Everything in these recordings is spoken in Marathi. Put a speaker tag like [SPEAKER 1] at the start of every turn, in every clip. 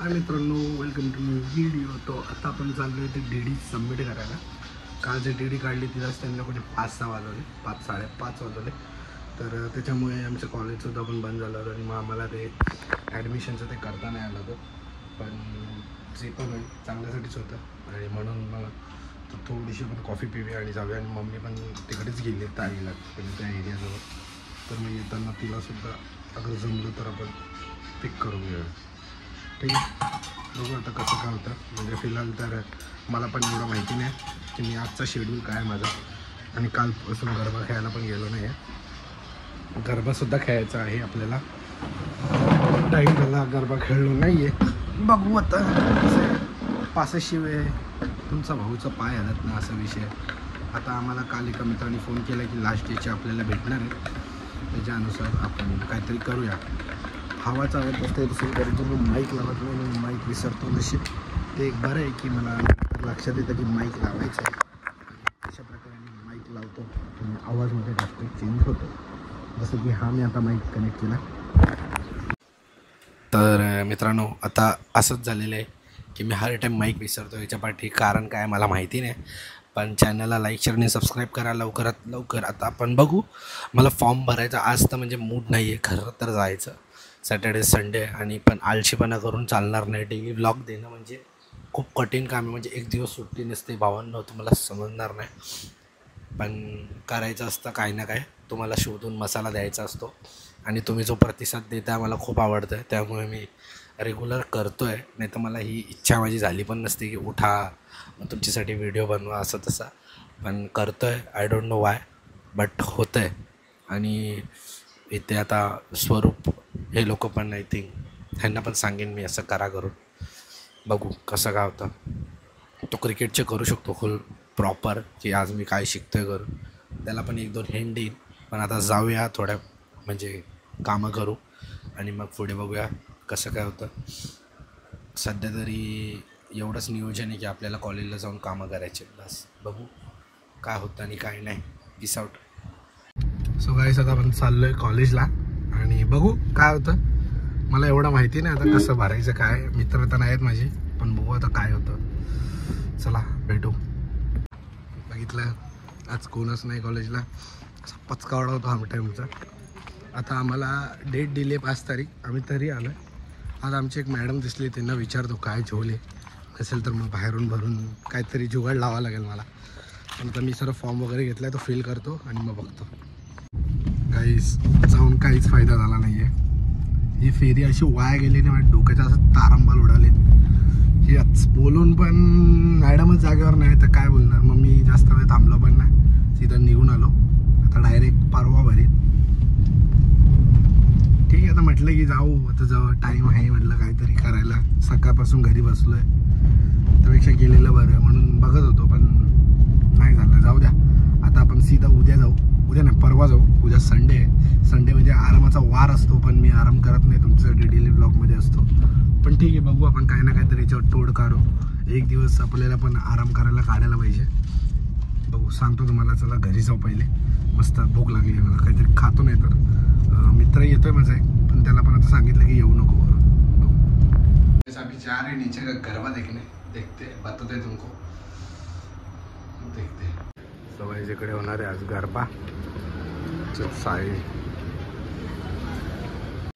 [SPEAKER 1] हाय मित्रांनो वेलकम टू न्यू व्हिडिओ तो आता आपण चाललो आहे ते डी डी सबमिट करायला. काल जे डी डी काढली तिलाच त्यांना कुठे पाच सहा वाजवले पाच साडेपाच वाजवले. तर त्याच्यामुळे आमचं कॉलेजसुद्धा पण बंद झालं होतं आणि मग आम्हाला ते ॲडमिशनचं ते करता नाही आलं होतं. पण जे पण होईल चांगल्यासाठीच होतं. आणि म्हणून मग थोडीशी पण कॉफी पिवी आणि जाऊया. आणि मम्मी पण तिकडेच गेली ताईला म्हणजे त्या एरियाजवळ तर मग येताना तिलासुद्धा अगर जमलं तर आपण पिक करून घेऊया ठीक आहे बघू आता कसं काय होतं. म्हणजे फिलहाल तर मला पण एवढं माहिती नाही की मी आजचा शेड्यूल काय माझा. आणि कालपासून गरबा खेळायला पण गेलो नाही आहे गरबासुद्धा खेळायचा आहे आपल्याला. टाईम झाला गरबा खेळलो नाही आहे बघू आता. कसं आहे. तुमचा भाऊचा पाय आलात ना असा विषय. आता आम्हाला काल एका मित्राने फोन केला की लास्ट डेचे आपल्याला भेटणार आहे. त्याच्यानुसार आपण काहीतरी करूया. हवा चालत असते तसं तरी मी माईक लावत नाही मी माईक विसरतो नशीब. ते एक बरं आहे की मला लक्षात येतं की माईक लावायचं आहे. अशा प्रकारे मी माईक लावतो. आणि आवाजमध्ये जास्त चेंज होतो. जसं की हा मी आता माईक कनेक्ट केला. तर मित्रांनो आता असंच झालेलं आहे की मी हर टाईम माईक विसरतो याच्या पाठी कारण काय मला माहिती नाही. पण चॅनलला लाईक शेअर आणि सबस्क्राईब करा लवकरात लवकर. आता आपण बघू. मला फॉर्म भरायचा आज तर म्हणजे मूड नाही आहे खरं तर जायचं. सॅटर्डे संडे आणि पण आळशीपणा करून चालणार नाही. डेली ब्लॉग देणं म्हणजे खूप कठीण काम आहे. म्हणजे एक दिवस सुट्टी नसते. भावांना तुम्हाला समजणार नाही. पण करायचं असतं काही ना काय तुम्हाला शोधून मसाला द्यायचा असतो. आणि तुम्ही जो प्रतिसाद देता मला खूप आवडतं आहे त्यामुळे मी रेग्युलर करतो आहे नाही तर मला ही इच्छा माझी झाली पण नसते की उठा तुमच्यासाठी व्हिडिओ बनवा असं तसं. पण करतो आहे I don't know why but होतं आहे आणि इथे आता स्वरूप हे लोक पण आय थिंक ह्यांना पण सांगेन मी असं करा करून. बघू कसं काय होतं. तो क्रिकेटचे करू शकतो फुल प्रॉपर की आज मी काय शिकतोय करून. त्याला पण एक दोन हिंड देईन. पण आता जाऊया थोड्या म्हणजे कामं करू आणि मग पुढे बघूया कसं काय होतं. सध्या तरी एवढंच नियोजन आहे की आपल्याला कॉलेजला जाऊन कामं करायचे. बस बघू काय होतं आणि काय नाही. पीस आउट सो गाईस आता आपण चाललो आहे कॉलेजला आणि बघू काय होतं. मला एवढं माहिती नाही आता कसं भरायचं काय. मित्र तर नाहीत माझे पण बघू आता काय होतं. चला भेटू. बघितलं. आज कोणच नाही कॉलेजला असा पचकावडा होता आम टाईमचा आता आम्हाला डेट दिली आहे पाच तारीख. आम्ही तरी आलो आज आमची एक मॅडम दिसली त्यांना विचारतो काय झोले नसेल तर मग बाहेरून भरून काहीतरी जुगाड लावा लागेल मला. पण आता मी सर्व फॉर्म वगैरे घेतला आहे तो फिल करतो आणि मग बघतो. काहीच जाऊन काहीच फायदा झाला नाही आहे ही फेरी अशी वाया गेली नाही म्हणजे डोक्याच्या असं तारंबाल उडाले की आज बोलून पण मॅडमच जागेवर नाही तर काय बोलणार? मग मी जास्त वेळ थांबलो पण नाही. सीधा निघून आलो. आता डायरेक्ट परवा भरेन ठीक आहे आता म्हटलं की जाऊ. आता जवळ टाईम आहे म्हटलं काहीतरी करायला. सकाळपासून घरी बसलोय. त्यापेक्षा गेलेलं बरं म्हणून बघत होतो पण नाही झालं. जाऊ द्या. आता आपण सीधा उद्या जाऊ. उद्या नाही परवा जाऊ. उद्या संडे आहे. संडे म्हणजे आरामाचा वार असतो पण मी आराम करत नाही तुमच्यासाठी डेली ब्लॉगमध्ये असतो. पण ठीक आहे बघू आपण काही ना काहीतरी याच्यावर तोड काढू. एक दिवस आपल्याला पण आराम करायला काढायला पाहिजे. बघू सांगतो तुम्हाला चला घरी जाऊ पहिले. मस्त भूक लागली आहे मला. काहीतरी खातो नाही तर. मित्र मित्र येतोय माझा एक पण त्याला पण आता सांगितलं की येऊ नको बघू. अभी जा रहे नीचे का गरबा देखने? देखते बताते तुमको। देखते सवाईच्याकडे होणार आहे आज गरबा. साई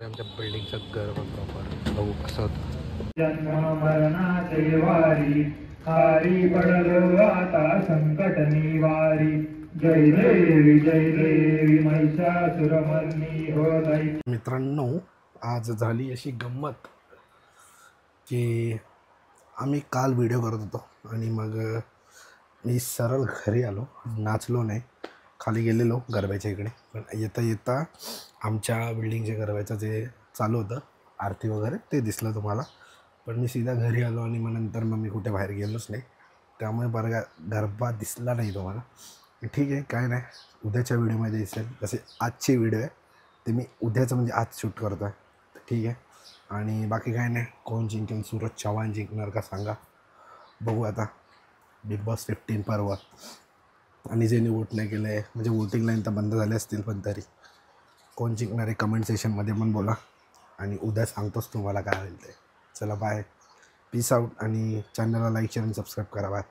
[SPEAKER 1] आमच्या बिल्डिंगचा गरबा प्रॉपर बघू कसं होतं.
[SPEAKER 2] जन्म मरणाचे वारी हारी पडलो आता संकट निवारी जय देवी जय देवी महिषासुरमर्नी हो दै
[SPEAKER 1] मित्रांनो आज झाली अशी गंमत की आम्ही काल व्हिडिओ करत होतो आणि मग मी सरळ घरी आलो नाचलो नाही. खाली गेलेलो गरब्याच्या इकडे. पण येता येता आमच्या बिल्डिंगच्या गरब्याचं जे चालू होतं आरती वगैरे ते दिसलं तुम्हाला. पण मी सीधा घरी आलो आणि मग नंतर मग मी कुठे बाहेर गेलोच नाही. त्यामुळे बरं गरबा दिसला नाही तुम्हाला. ठीक आहे काय नाही. उद्याच्या व्हिडिओमध्ये दिसेल. जसे आजची व्हिडिओ आहे ते मी उद्याचं म्हणजे आज शूट करतो आहे ठीक आहे. आणि बाकी काय नाही. कोण जिंकेल? सूरज चव्हाण जिंकणार का सांगा. बघू आता. बिग बॉस फिफ्टीन पर्व. आणि ज्यांनी वोट नाही केलं आहे म्हणजे वोटिंग लाईन तर बंद झाले असतील पण तरी. कोण जिंकणार आहे कमेंट सेशनमध्ये पण बोला. आणि उद्या सांगतोच तुम्हाला काय होईल ते. चला बाय पीस आऊट आणि चॅनलला लाईक शेअर आणि सबस्क्राईब करा बाय